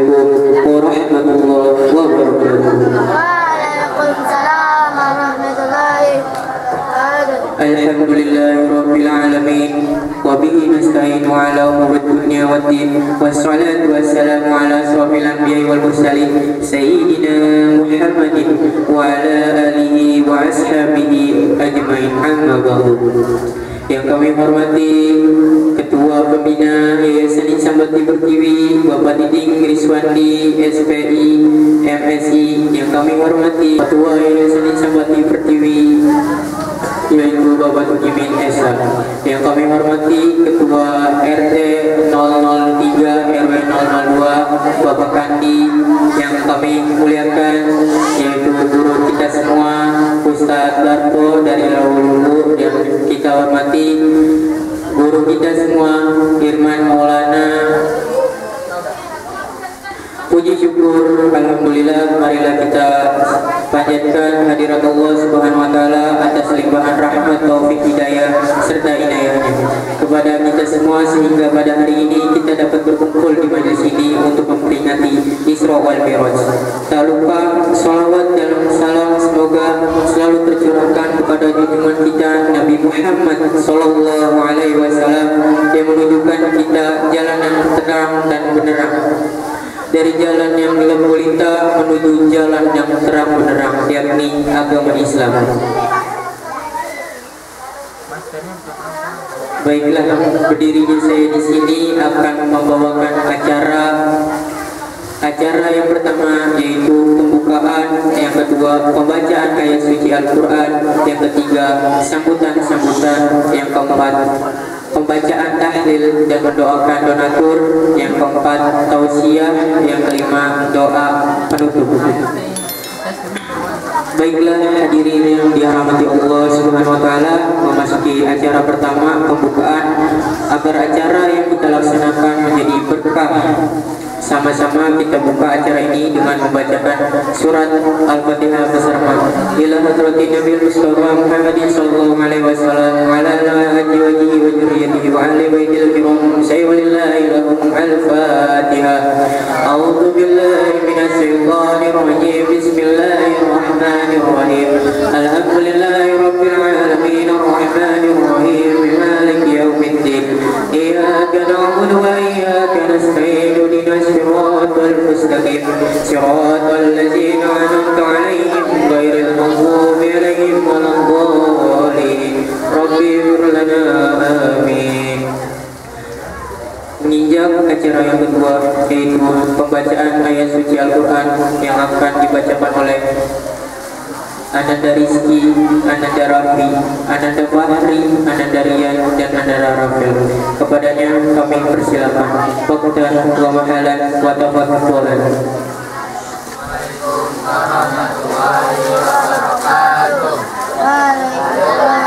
عليكم ورحمة الله وبركاته وعليكم السلام ورحمة الله الحمد لله رب العالمين وبه نستعين على أمور الدنيا والدين والصلاة والسلام على أشرف الأنبياء والمرسلين سيدنا محمد وعلى آله وأصحابه أجمعين عما بعد. Yang kami hormati Ketua Pembina Yayasan Insan Bakti Pertiwi Bapak Diding Riswandi SPI MSI yang kami hormati Ketua Yayasan Insan Bakti Pertiwi yaitu Bapak Tukimin Esa yang kami hormati Ketua RT 003 RW 002 Bapak Kandi yang kami muliakan yaitu guru kita semua Ustadz Darto dari Lawulu yang kita hormati guru kita semua Firman Maulana Puji syukur Alhamdulillah marilah kita panjatkan hadirat Allah Subhanahu wa taala atas limpahan rahmat taufik hidayah serta inayahnya kepada kita semua sehingga pada hari ini kita dapat berkumpul di majelis ini untuk memperingati Isra wal Mi'raj. Tak lupa salawat dan salam semoga selalu tercurahkan kepada junjungan kita Nabi Muhammad sallallahu alaihi wasallam yang menunjukkan kita jalan yang terang dan benerang dari jalan yang gelap gulita menuju jalan yang terang benderang yakni agama Islam. Baiklah, berdirinya saya di sini akan membawakan acara acara yang pertama yaitu pembukaan, yang kedua pembacaan ayat suci Al-Quran, yang ketiga sambutan-sambutan, yang keempat pembacaan tahlil dan mendoakan donatur, yang keempat tausiah, yang kelima doa penutup. Baiklah hadirin yang dirahmati Allah Subhanahu wa taala memasuki acara pertama pembukaan agar acara yang kita laksanakan menjadi berkah. Sama-sama kita buka acara ini dengan membacakan surat Al-Fatihah bersama. Ila hadratin Nabi Mustafa Muhammad sallallahu alaihi wasallam wa ala alihi wa dzurriyyatihi wa ahli baitil kiram. Sayyidina lahum al-Fatihah A'udzu billahi minasy syaithanir rajim الله الرحمن الرحيم الحمد لله رب العالمين الرحمن الرحيم مالك يوم الدين إياك نعبد وإياك نستعين الصراط المستقيم صراط الذين أنعمت عليهم Menginjak acara yang kedua yaitu pembacaan ayat suci Al-Quran yang akan dibacakan oleh Ananda Rizki, Ananda Rafi, Ananda Fahri, Ananda Rian, dan Ananda Rafil. Kepadanya kami persilakan. Fakta wa mahalan wa tafadhulan. warahmatullahi wabarakatuh. Enggak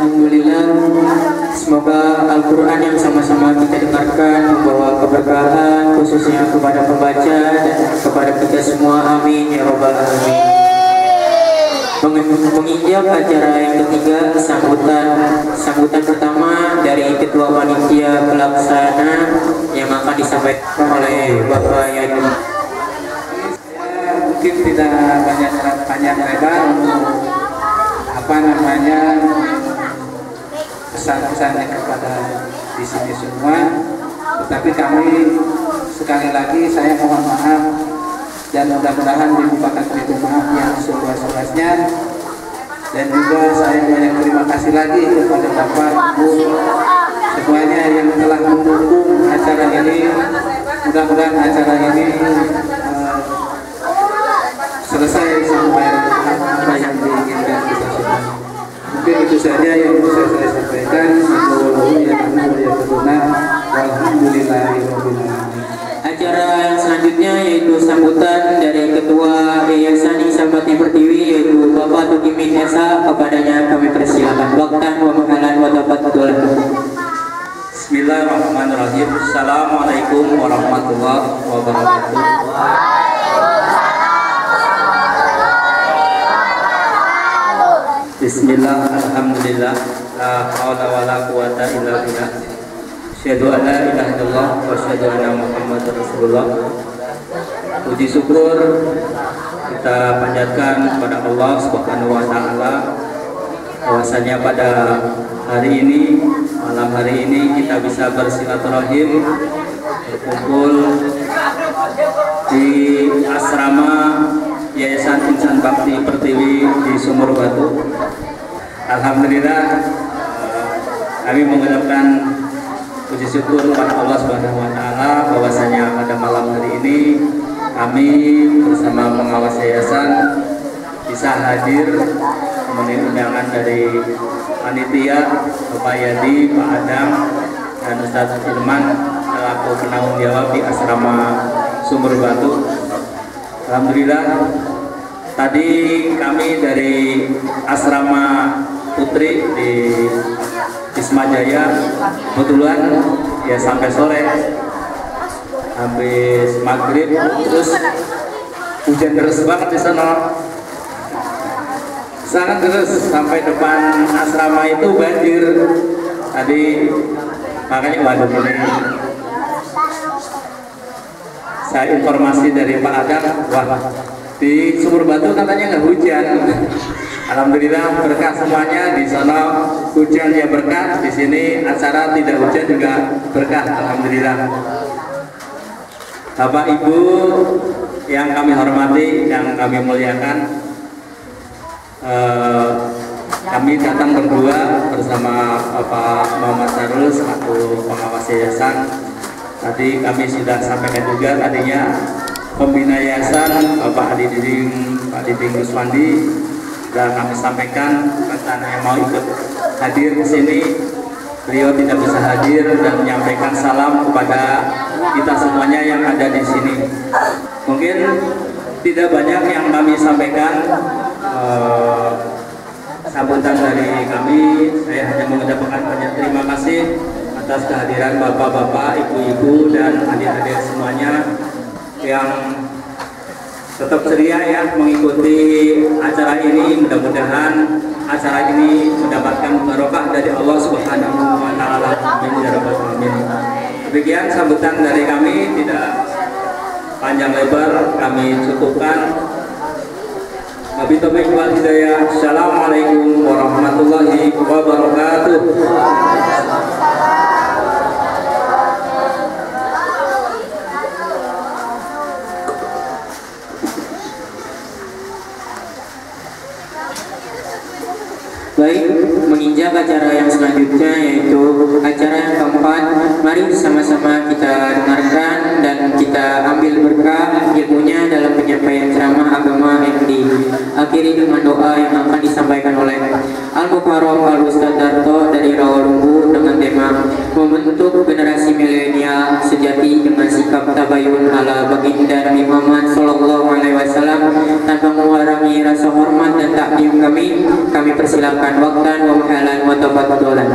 Alhamdulillah. Semoga Al-Quran yang sama-sama kita dengarkan Membawa keberkahan khususnya kepada pembaca Dan kepada kita semua. Amin Ya Rabbal Alamin. Meng- Menginjak acara yang ketiga Sambutan. Sambutan pertama dari Ketua Panitia Pelaksana Yang akan disampaikan oleh Bapak Yani mungkin tidak banyak panjang lebar untuk apa namanya pesan-pesannya kepada di sini semua. Tetapi kami sekali lagi saya mohon maaf dan mudah-mudahan dibukakan pintu maaf yang seluas-luasnya. Dan juga saya banyak terima kasih lagi kepada Bapak Ibu semuanya yang telah mendukung acara ini. Mudah-mudahan acara ini eh, selesai sampai apa yang diinginkan. Kita semua. Mungkin itu saja yang yaitu sambutan dari Ketua Yayasan Isabati Pertiwi yaitu Bapak Tukimin Esa kepadanya kami persilakan waktan wa mahalan wa tafaddul. Bismillahirrahmanirrahim. Assalamualaikum warahmatullahi wabarakatuh. Bismillah, Alhamdulillah, la haula wa la quwata illa billah. Asyhadu an la ilaha illallah wa asyhadu anna Muhammadar Rasulullah. Puji syukur kita panjatkan kepada Allah Subhanahu wa taala bahwasanya pada hari ini malam hari ini kita bisa bersilaturahim berkumpul di asrama Yayasan Insan Bakti Pertiwi di Sumur Batu. Alhamdulillah eh, kami mengucapkan puji syukur kepada Allah Subhanahu wa taala bahwasanya pada malam hari ini kami bersama pengawas yayasan bisa hadir memenuhi undangan dari panitia Bapak Yadi, Pak Adam, dan Ustadz Firman selaku penanggung jawab di asrama Sumber Batu. Alhamdulillah tadi kami dari asrama Putri di Hidayah kebetulan ya sampai sore habis maghrib terus hujan deras banget di sana. Sangat deras sampai depan asrama itu banjir. Tadi makanya waduh ini. Saya informasi dari Pak Adam wah di Sumur Batu katanya nggak hujan. Alhamdulillah berkah semuanya. Di sana hujan ya berkah di sini acara tidak hujan juga berkah Alhamdulillah Bapak Ibu yang kami hormati yang kami muliakan eh, kami datang berdua bersama Bapak Muhammad Sarul selaku pengawas yayasan. Tadi kami sudah sampaikan juga tadinya pembina yayasan Bapak Adi Diding Pak Diding Guswandi dan kami sampaikan rencana yang mau ikut hadir di sini beliau tidak bisa hadir dan menyampaikan salam kepada kita semuanya yang ada di sini. Mungkin tidak banyak yang kami sampaikan eh, sambutan dari kami. Saya hanya mengucapkan banyak terima kasih atas kehadiran bapak-bapak, ibu-ibu dan adik-adik semuanya yang tetap ceria ya mengikuti acara ini. Mudah-mudahan acara ini mendapatkan barokah dari Allah Subhanahu wa taala. Amin ya demikian sambutan dari kami tidak panjang lebar kami cukupkan. Nabi Taufik wal Hidayah Assalamualaikum warahmatullahi wabarakatuh Baik, menginjak acara yang selanjutnya yaitu acara yang keempat. Mari sama-sama kita dengarkan dan kita ambil berkah ilmunya dalam penyampaian ceramah agama yang diakhiri dengan doa yang akan disampaikan oleh Al-Mukarram Al-Ustaz Darto dari Rawalumbu dengan tema membentuk generasi milenial sejati dengan sikap tabayun ala baginda Nabi Muhammad Wasallam tanpa mengurangi rasa hormat dan takdim kami. Kami persilakan waktan wa mahalan wa tafaddolan